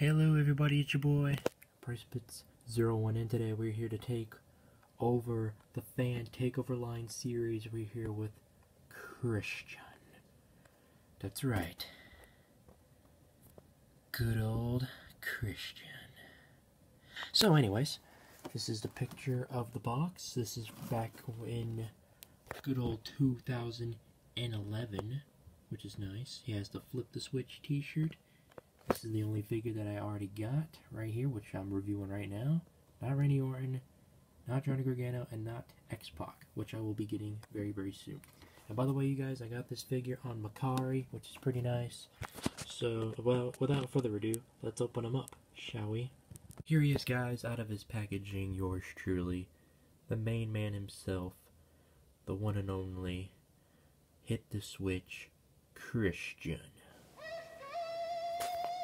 Hello everybody, it's your boy, brycepitts01 and today we're here to take over the fan takeover line series. We're here with Christian. That's right. Good old Christian. So anyways, this is the picture of the box. This is back in good old 2011, which is nice. He has the Flip the Switch t-shirt. This is the only figure that I already got right here, which I'm reviewing right now. Not Randy Orton, not Johnny Gargano, and not X-Pac, which I will be getting very, very soon. And by the way, you guys, I got this figure on Mercari, which is pretty nice. So, well, without further ado, let's open him up, shall we? Here he is, guys, out of his packaging, yours truly, the main man himself, the one and only, hit the switch, Christian.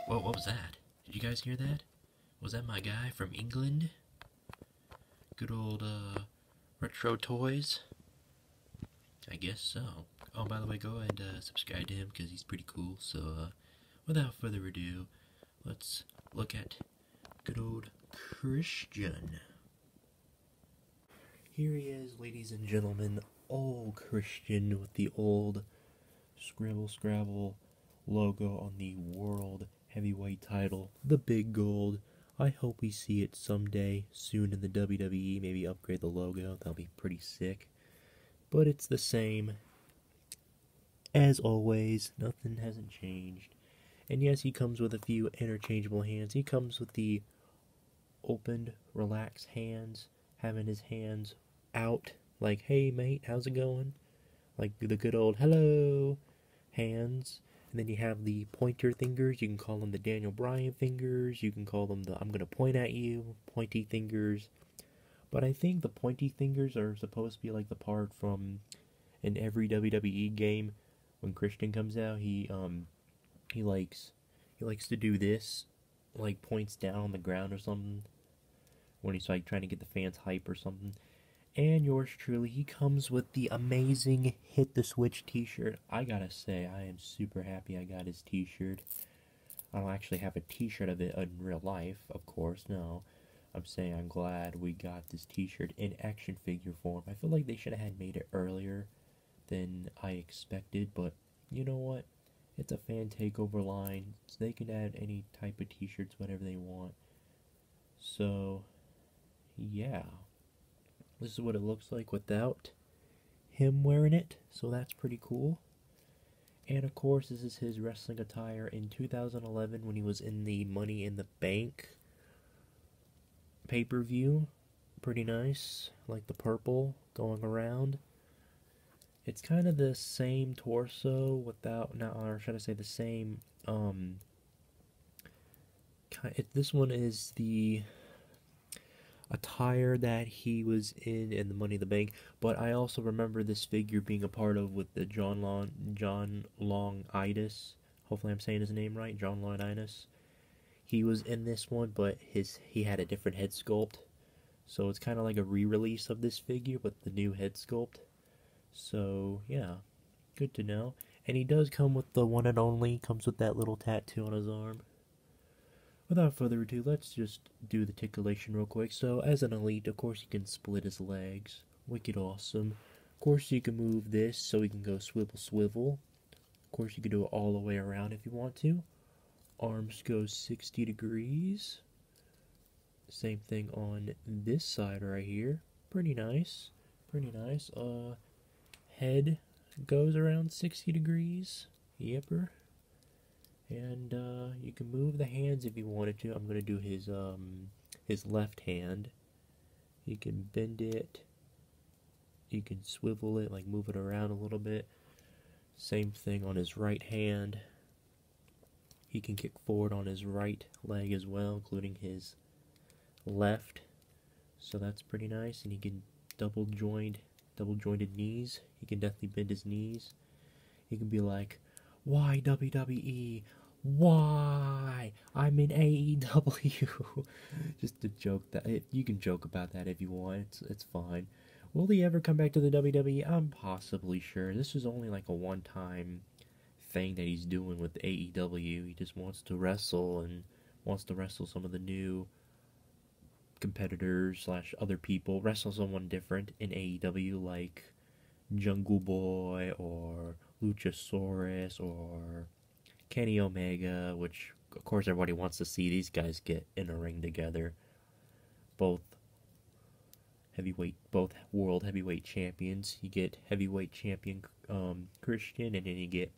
Whoa, what was that? Did you guys hear that? Was that my guy from England? Good old, uh, Turbo Toys? I guess so. Oh, by the way, go and uh, subscribe to him because he's pretty cool. So, uh, without further ado, let's look at good old Christian. Here he is, ladies and gentlemen, old Christian with the old Scribble Scrabble logo on the World Heavyweight title, the big gold. I hope we see it someday soon in the WWE. Maybe upgrade the logo. That'll be pretty sick. But it's the same. As always, nothing hasn't changed. And yes, he comes with a few interchangeable hands. He comes with the opened, relaxed hands, having his hands out, like, hey mate, how's it going? Like the good old hello hands. And then you have the pointer fingers. You can call them the Daniel Bryan fingers. You can call them the I'm going to point at you pointy fingers. But I think the pointy fingers are supposed to be like the part from in every WWE game when Christian comes out. He um he likes he likes to do this, like points down on the ground or something when he's like trying to get the fans hype or something. And yours truly, he comes with the amazing Hit the Switch t shirt. I gotta say, I am super happy I got his t shirt. I don't actually have a t shirt of it in real life, of course, no. I'm saying I'm glad we got this t shirt in action figure form. I feel like they should have had made it earlier than I expected, but you know what? It's a fan takeover line, so they can add any type of t shirts whatever they want. So, yeah. This is what it looks like without him wearing it, so that's pretty cool. And of course, this is his wrestling attire in 2011 when he was in the Money in the Bank pay per view. Pretty nice, like the purple going around. It's kind of the same torso without, now, or should I say the same, um, it, this one is the attire that he was in in the Money in the Bank, but I also remember this figure being a part of with the John Long John Laurinaitis. Hopefully, I'm saying his name right, John Laurinaitis. He was in this one, but his he had a different head sculpt, so it's kind of like a re-release of this figure with the new head sculpt. So yeah, good to know. And he does come with the one and only. Comes with that little tattoo on his arm without further ado, let's just do the ticulation real quick. So, as an elite, of course, you can split his legs. Wicked awesome. Of course, you can move this so he can go swivel swivel. Of course, you can do it all the way around if you want to. Arms go 60 degrees. Same thing on this side right here. Pretty nice. Pretty nice. Uh, head goes around 60 degrees. Yepper and uh, you can move the hands if you wanted to. I'm gonna do his um his left hand. You can bend it. You can swivel it, like move it around a little bit. Same thing on his right hand. He can kick forward on his right leg as well, including his left. So that's pretty nice. And he can double joint, double jointed knees. He can definitely bend his knees. He can be like, why WWE? Why? I'm in AEW. Just a joke that you can joke about that if you want. It's it's fine. Will he ever come back to the WWE? I'm possibly sure. This is only like a one-time thing that he's doing with AEW. He just wants to wrestle and wants to wrestle some of the new competitors slash other people, wrestle someone different in AEW like Jungle Boy or Luchasaurus or Kenny Omega, which of course everybody wants to see these guys get in a ring together. Both heavyweight, both world heavyweight champions. You get heavyweight champion um, Christian, and then you get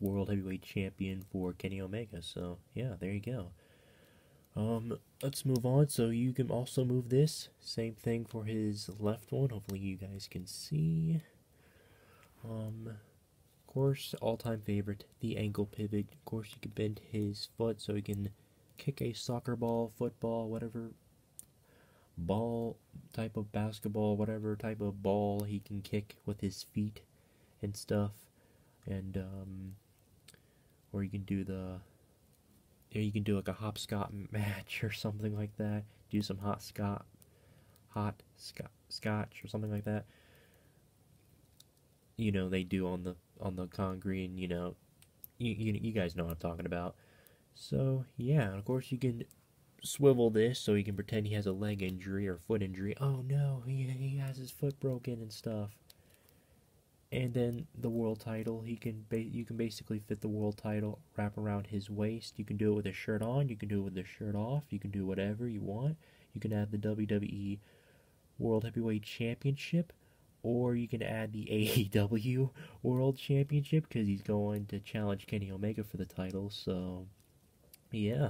world heavyweight champion for Kenny Omega. So yeah, there you go. Um, let's move on. So you can also move this. Same thing for his left one. Hopefully you guys can see. Um, course, all-time favorite, the ankle pivot. Of course, you can bend his foot so he can kick a soccer ball, football, whatever ball type of basketball, whatever type of ball he can kick with his feet and stuff. And um, or you can do the you, know, you can do like a hopscotch match or something like that. Do some hot scotch, hot scotch, scotch or something like that. You know they do on the on the concrete. And, you know, you, you you guys know what I'm talking about. So yeah, of course you can swivel this so he can pretend he has a leg injury or foot injury. Oh no, he he has his foot broken and stuff and then the world title he can ba- you can basically fit the world title wrap around his waist you can do it with a shirt on you can do it with a shirt off you can do whatever you want you can add the WWE World Heavyweight Championship or you can add the AEW World Championship because he's going to challenge Kenny Omega for the title so yeah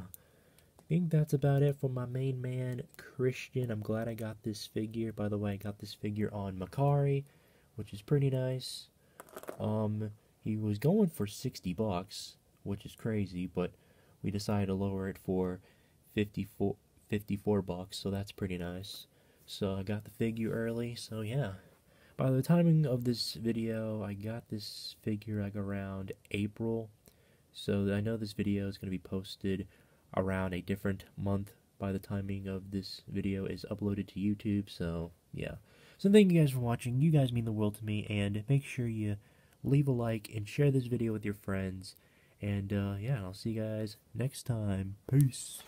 I think that's about it for my main man Christian I'm glad I got this figure by the way I got this figure on Mercari, which is pretty nice. Um, he was going for 60 bucks, which is crazy, but we decided to lower it for 54, 54 bucks, so that's pretty nice. So I got the figure early, so yeah. By the timing of this video, I got this figure like around April. So I know this video is going to be posted around a different month by the timing of this video is uploaded to YouTube, so yeah. So thank you guys for watching. You guys mean the world to me, and make sure you leave a like and share this video with your friends. And uh, yeah, I'll see you guys next time. Peace.